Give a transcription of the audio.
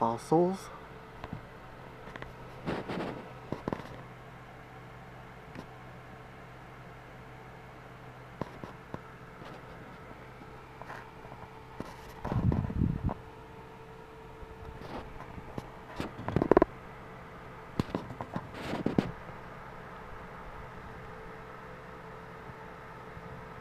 Fossils